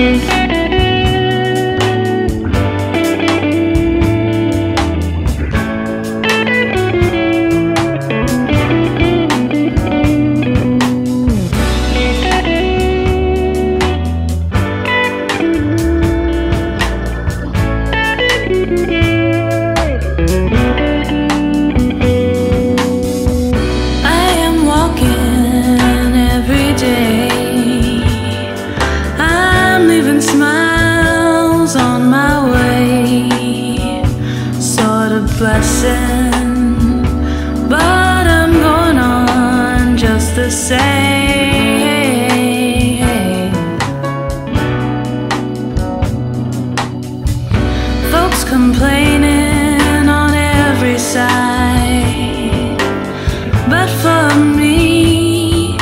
I Blessing, but I'm going on just the same. Folks complaining on every side. But for me,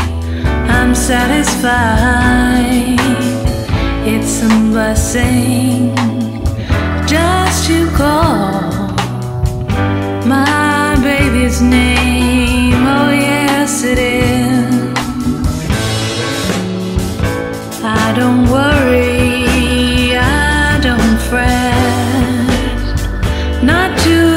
I'm satisfied. It's a blessing name. Oh, yes, it is. I don't worry, I don't fret. Not too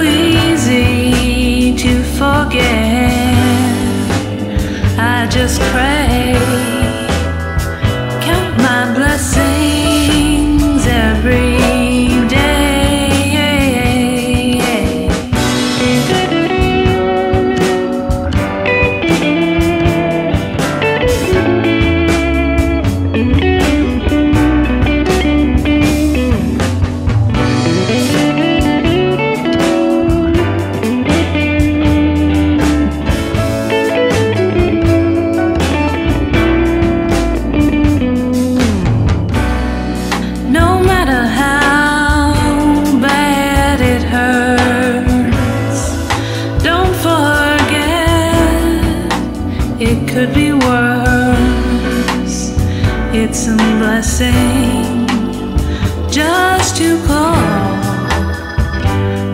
It's a blessing just to call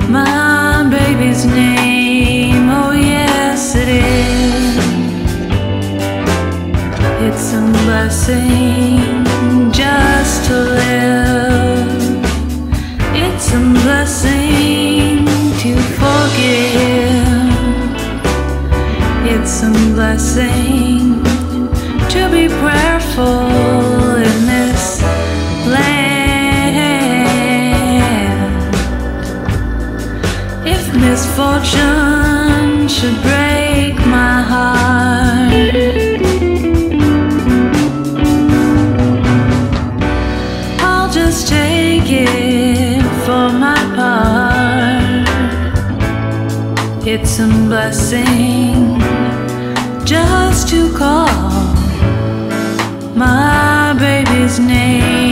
my baby's name. Oh, yes, it is. It's a blessing just to live. It's a blessing to forgive. It's a blessing should break my heart. I'll just take it for my part. It's a blessing just to call my baby's name.